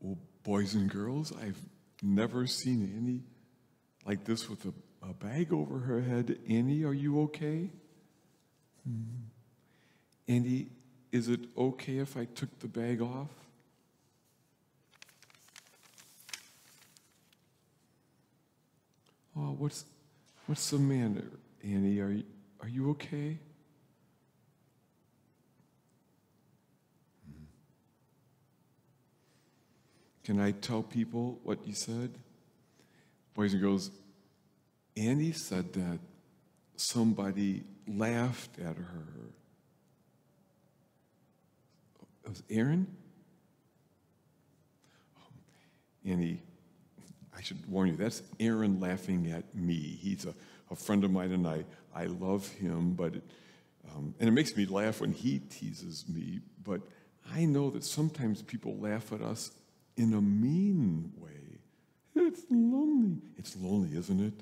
Well, boys and girls, I've never seen any like this with a, a bag over her head. Annie, are you okay? Hmm. Annie, is it okay if I took the bag off? Oh, what's what's the matter, Annie? Are you, are you okay? Can I tell people what you said? Boys and girls, Annie said that somebody laughed at her. It was Aaron? Annie, I should warn you, that's Aaron laughing at me. He's a, a friend of mine and I, I love him, but it, um, and it makes me laugh when he teases me, but I know that sometimes people laugh at us in a mean way. It's lonely. It's lonely, isn't it?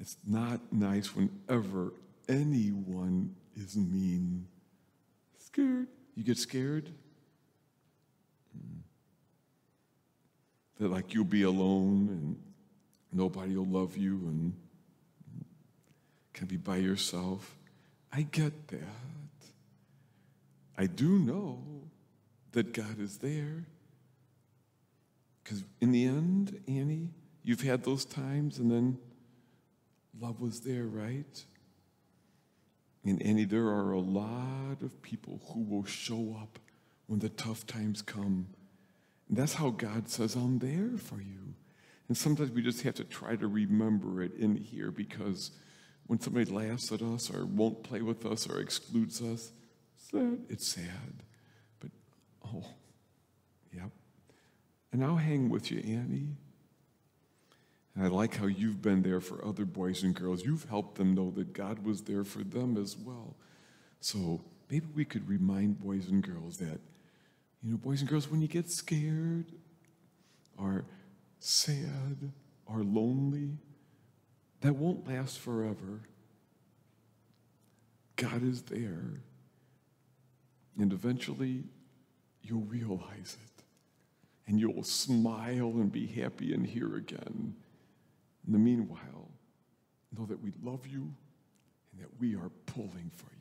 It's not nice whenever anyone is mean. Scared. You get scared? That like you'll be alone and nobody will love you and can be by yourself. I get that. I do know that God is there. Because in the end, Annie, you've had those times and then love was there, right? And Annie, there are a lot of people who will show up when the tough times come. And that's how God says, I'm there for you. And sometimes we just have to try to remember it in here because when somebody laughs at us or won't play with us or excludes us, sad. It's sad. But, oh. And I'll hang with you, Annie. And I like how you've been there for other boys and girls. You've helped them know that God was there for them as well. So maybe we could remind boys and girls that, you know, boys and girls, when you get scared or sad or lonely, that won't last forever. God is there. And eventually, you'll realize it and you'll smile and be happy and here again. In the meanwhile, know that we love you and that we are pulling for you.